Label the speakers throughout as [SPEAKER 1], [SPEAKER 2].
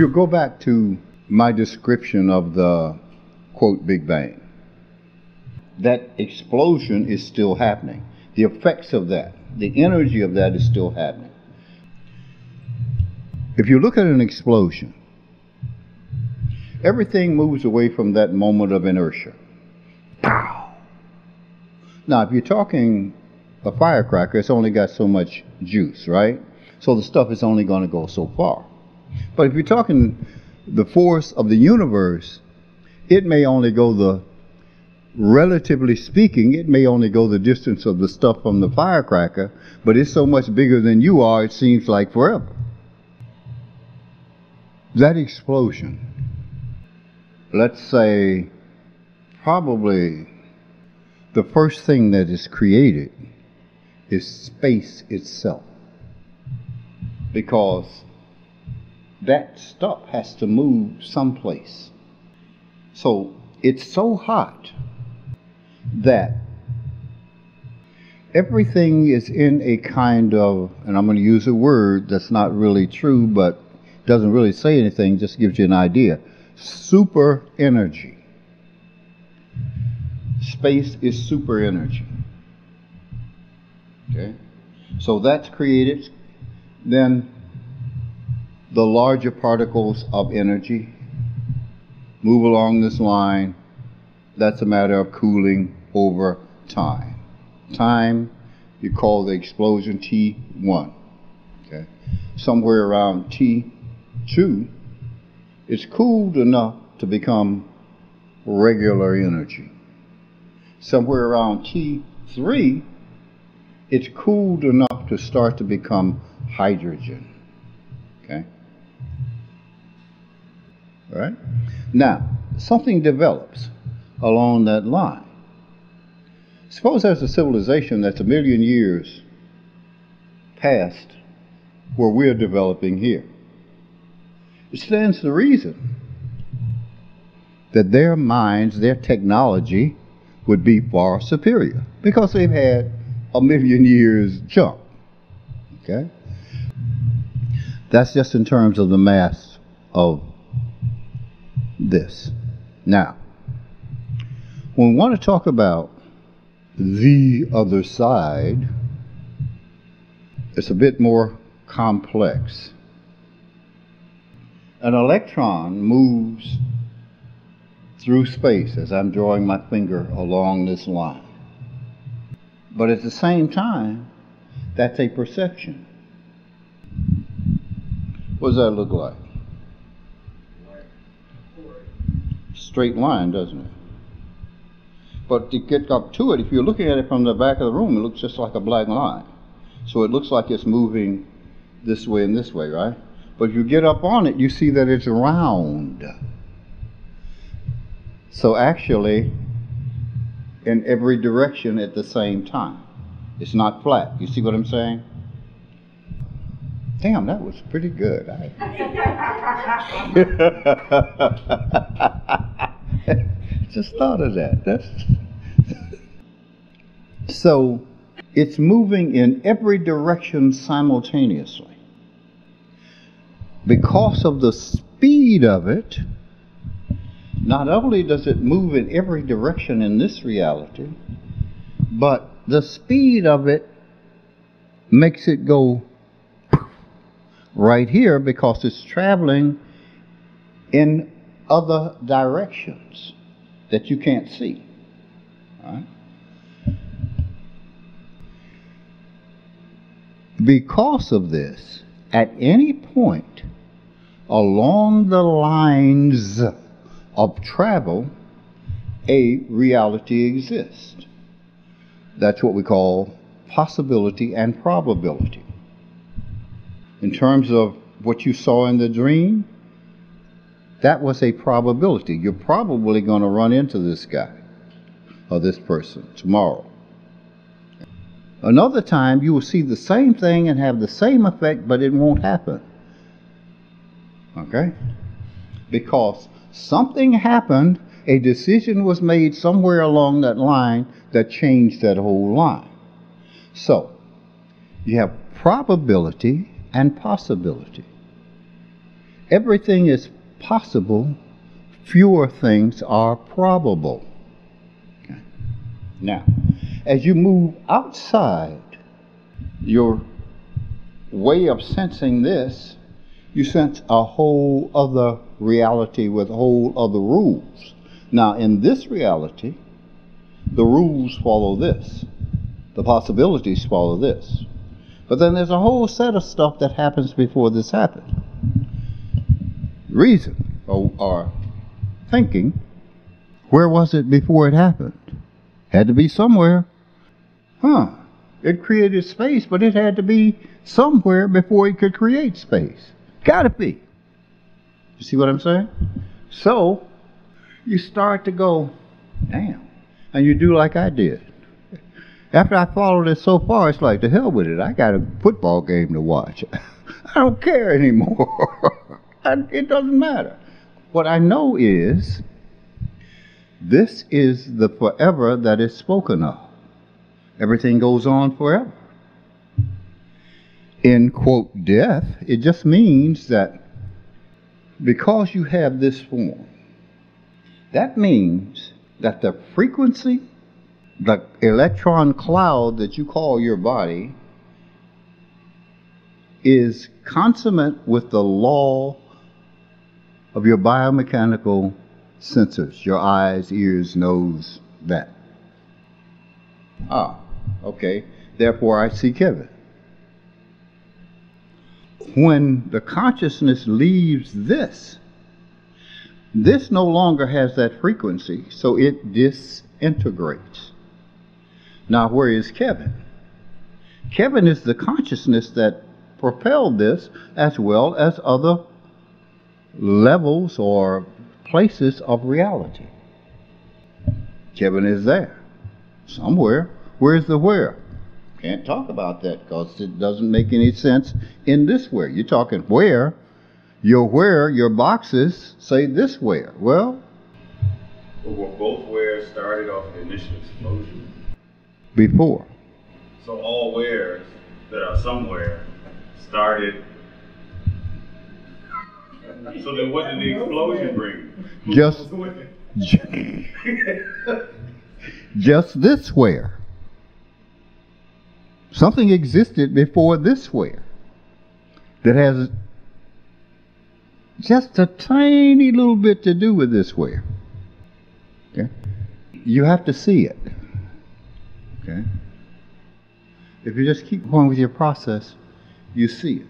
[SPEAKER 1] You go back to my description of the quote Big Bang, that explosion is still happening. The effects of that, the energy of that is still happening. If you look at an explosion, everything moves away from that moment of inertia. Pow! Now, if you're talking a firecracker, it's only got so much juice, right? So the stuff is only going to go so far. But if you're talking the force of the universe, it may only go the, relatively speaking, it may only go the distance of the stuff from the firecracker, but it's so much bigger than you are, it seems like forever. That explosion, let's say, probably the first thing that is created is space itself. Because that stuff has to move someplace. So it's so hot that everything is in a kind of, and I'm going to use a word that's not really true, but doesn't really say anything, just gives you an idea. Super energy. Space is super energy. Okay? So that's created. Then the larger particles of energy move along this line. That's a matter of cooling over time. Time, you call the explosion T1. Okay? Somewhere around T2, it's cooled enough to become regular energy. Somewhere around T3, it's cooled enough to start to become hydrogen. Okay? Right? Now, something develops along that line. Suppose there's a civilization that's a million years past where we're developing here. It stands to reason that their minds, their technology would be far superior because they've had a million years jump. Okay? That's just in terms of the mass of this. Now, when we want to talk about the other side, it's a bit more complex. An electron moves through space as I'm drawing my finger along this line. But at the same time, that's a perception. What does that look like? Straight line, doesn't it? But to get up to it, if you're looking at it from the back of the room, it looks just like a black line. So it looks like it's moving this way and this way, right? But if you get up on it, you see that it's round. So actually, in every direction at the same time. It's not flat. You see what I'm saying? Damn, that was pretty good. I just thought of that. That's so it's moving in every direction simultaneously. Because of the speed of it, not only does it move in every direction in this reality, but the speed of it makes it go right here because it's traveling in other directions that you can't see. Right? Because of this, at any point along the lines of travel, a reality exists. That's what we call possibility and probability. In terms of what you saw in the dream, that was a probability. You're probably going to run into this guy or this person tomorrow. Another time, you will see the same thing and have the same effect, but it won't happen. Okay? Because something happened, a decision was made somewhere along that line that changed that whole line. So, you have probability and possibility. everything is possible, fewer things are probable. Okay. Now, as you move outside your way of sensing this, you sense a whole other reality with whole other rules. Now, in this reality, the rules follow this, the possibilities follow this. But then there's a whole set of stuff that happens before this happens. Reason or, or thinking, where was it before it happened? Had to be somewhere. Huh. It created space, but it had to be somewhere before it could create space. Gotta be. You see what I'm saying? So, you start to go, damn. And you do like I did. After I followed it so far, it's like, to hell with it. I got a football game to watch. I don't care anymore. it doesn't matter. What I know is this is the forever that is spoken of. Everything goes on forever. In quote death, it just means that because you have this form, that means that the frequency, the electron cloud that you call your body, is consummate with the law of your biomechanical sensors, your eyes, ears, nose, that. Ah, okay. Therefore, I see Kevin. When the consciousness leaves this, this no longer has that frequency, so it disintegrates. Now, where is Kevin? Kevin is the consciousness that propelled this, as well as other levels or places of reality. Kevin is there somewhere. Where's the where? Can't talk about that because it doesn't make any sense in this where. You're talking where. Your where, your boxes say this where. Well,
[SPEAKER 2] well both where started off the initial explosion.
[SPEAKER 1] Before.
[SPEAKER 2] So all wheres that are somewhere started so then what did the explosion bring?
[SPEAKER 1] Just, just this where. Something existed before this where that has just a tiny little bit to do with this where. Okay? You have to see it. Okay? If you just keep going with your process, you see it.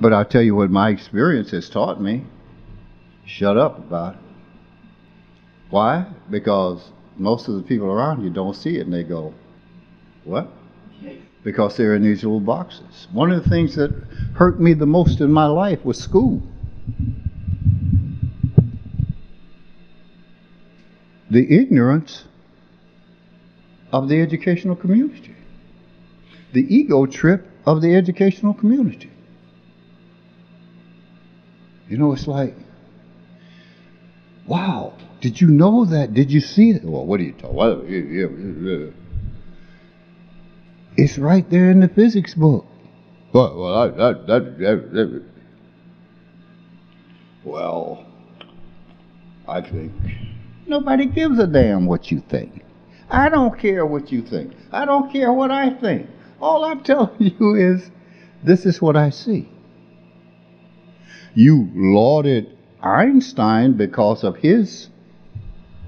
[SPEAKER 1] But I'll tell you what my experience has taught me shut up about it. Why? Because most of the people around you don't see it and they go, What? Because they're in these little boxes. One of the things that hurt me the most in my life was school. The ignorance of the educational community, the ego trip of the educational community. You know, it's like, wow, did you know that? Did you see that? Well, what are you talking It's right there in the physics book. Well, well, I, that, that, that, well, I think nobody gives a damn what you think. I don't care what you think. I don't care what I think. All I'm telling you is this is what I see. You lauded Einstein because of his,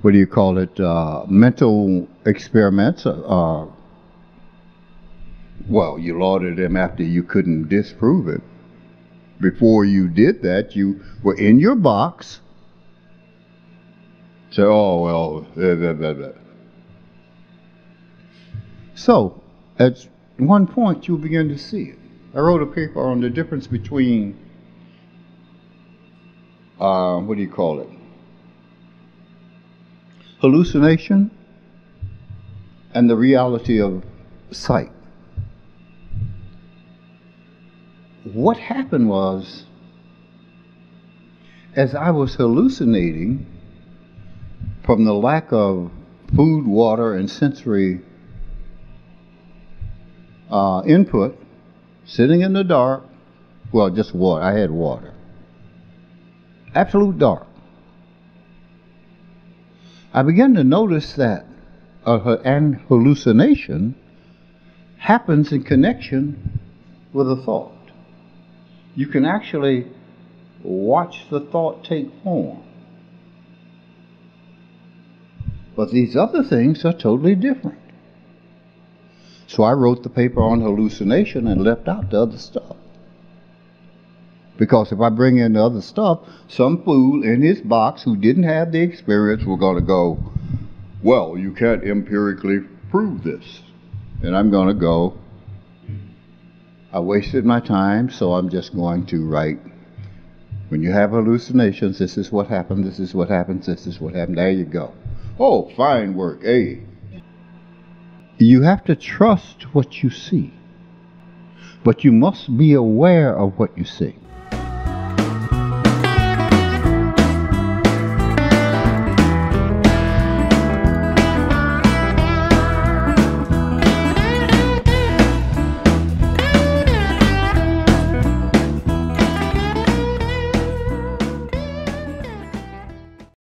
[SPEAKER 1] what do you call it, uh, mental experiments. Uh, well, you lauded him after you couldn't disprove it. Before you did that, you were in your box. Say, oh, well, blah, blah, blah. So, at one point, you'll begin to see it. I wrote a paper on the difference between uh, what do you call it? Hallucination and the reality of sight. What happened was, as I was hallucinating from the lack of food, water, and sensory uh, input, sitting in the dark, Well, just water. I had water. Absolute dark. I began to notice that uh, an hallucination happens in connection with a thought. You can actually watch the thought take form. But these other things are totally different. So I wrote the paper on hallucination and left out the other stuff. Because if I bring in the other stuff, some fool in his box who didn't have the experience will going to go, well, you can't empirically prove this. And I'm going to go, I wasted my time, so I'm just going to write. When you have hallucinations, this is what happened, this is what happens, this is what happened. There you go. Oh, fine work, A. You have to trust what you see, but you must be aware of what you see.